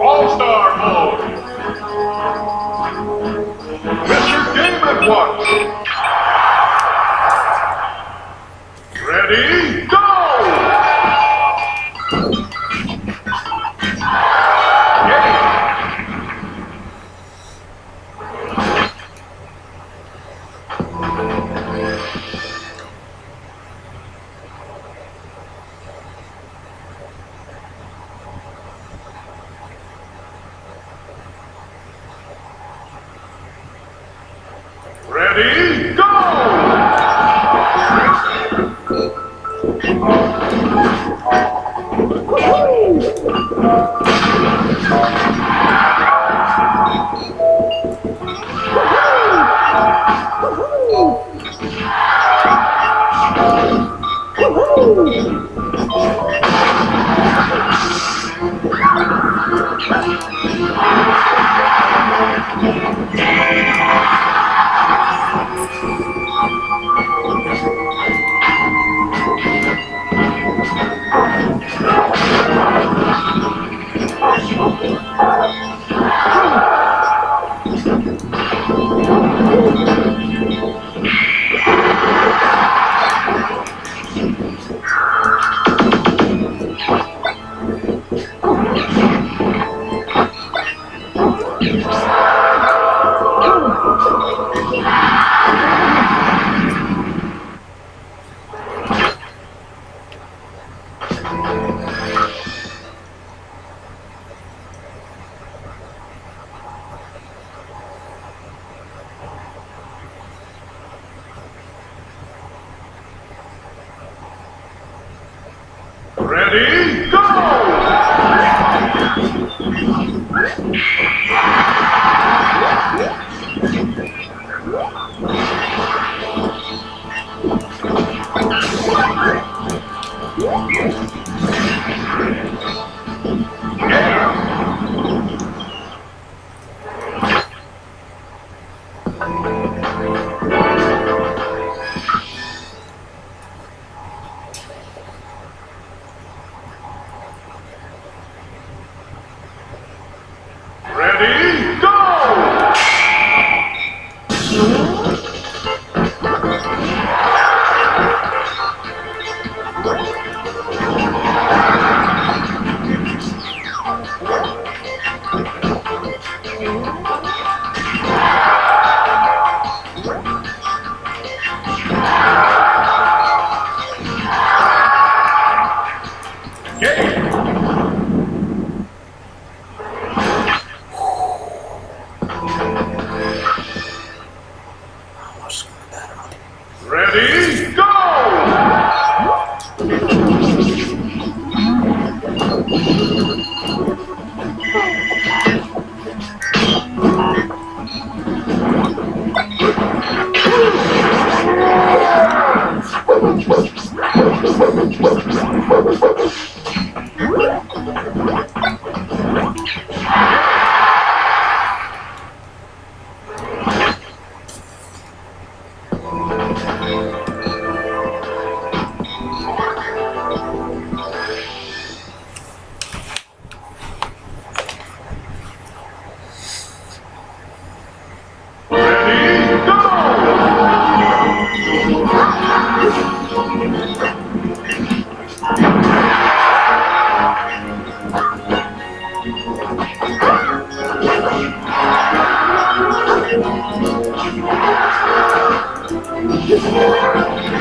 All-Star mode. Mr. Game at Watch. Ready, Game! Ready, Ready, go!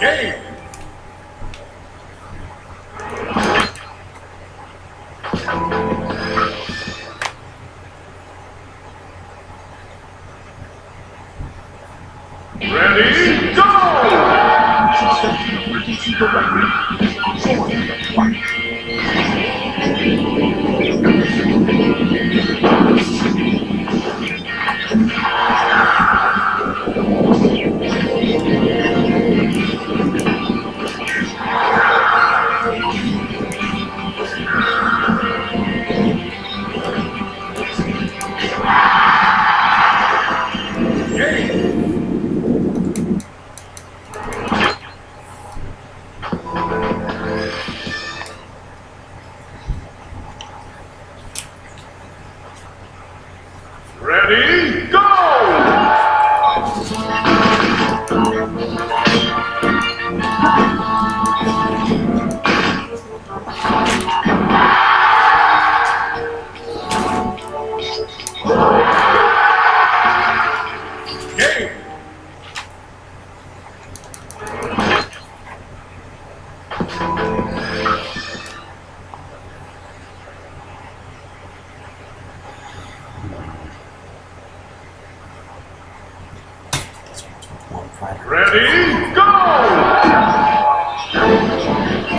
Game!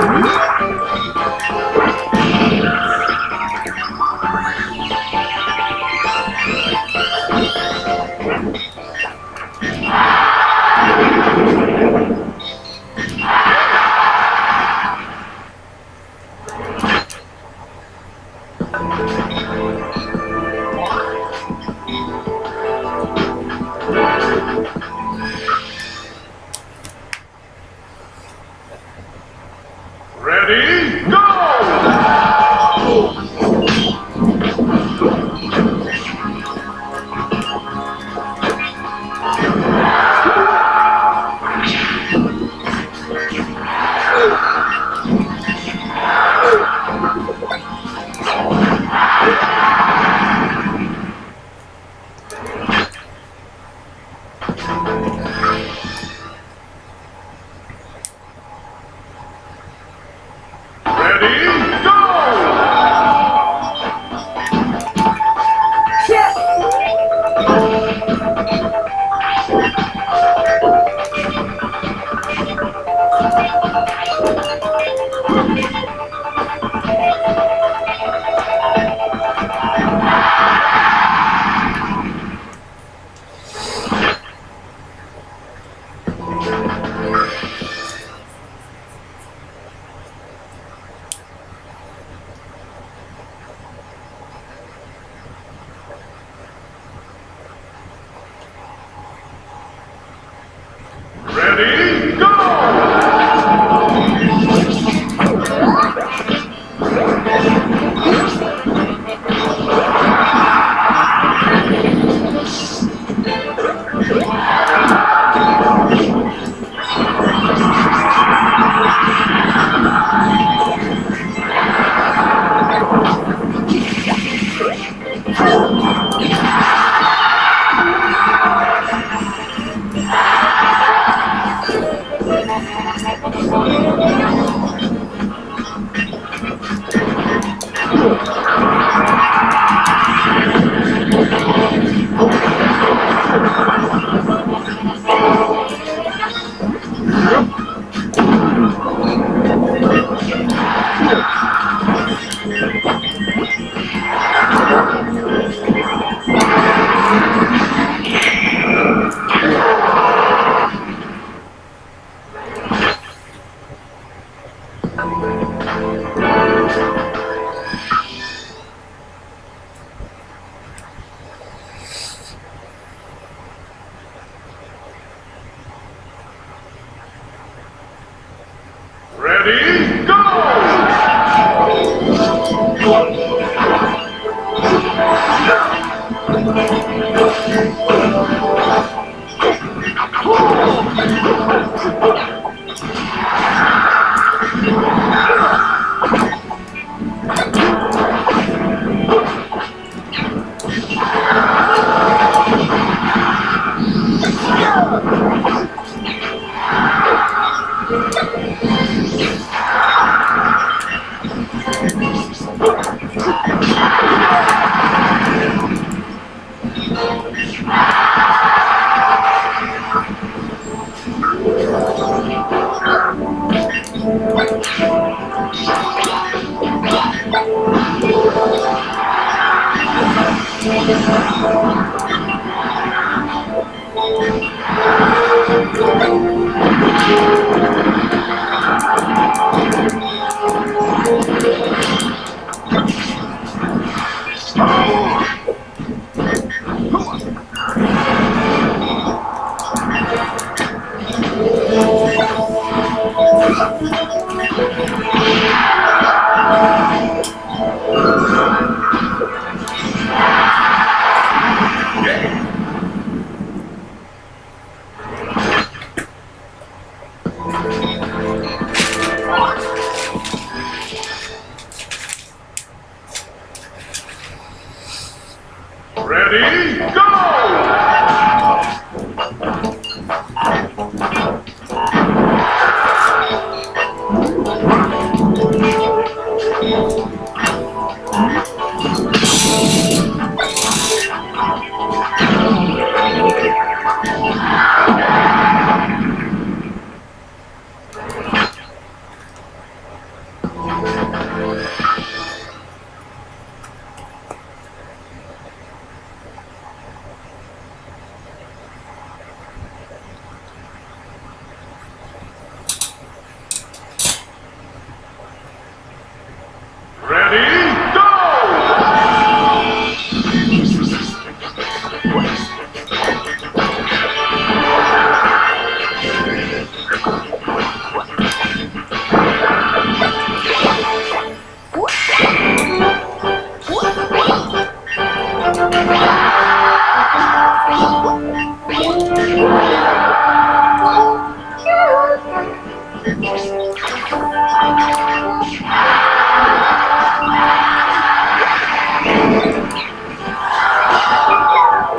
Música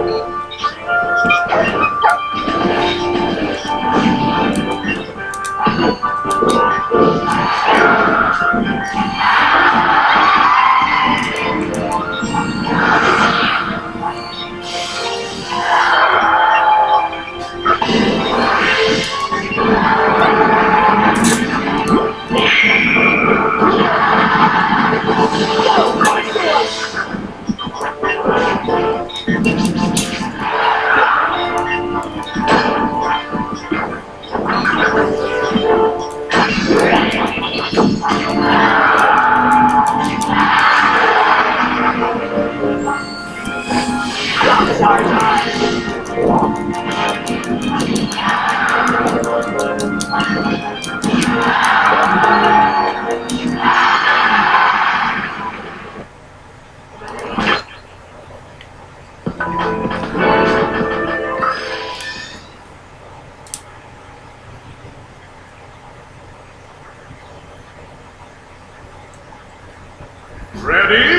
Thank you. Ready?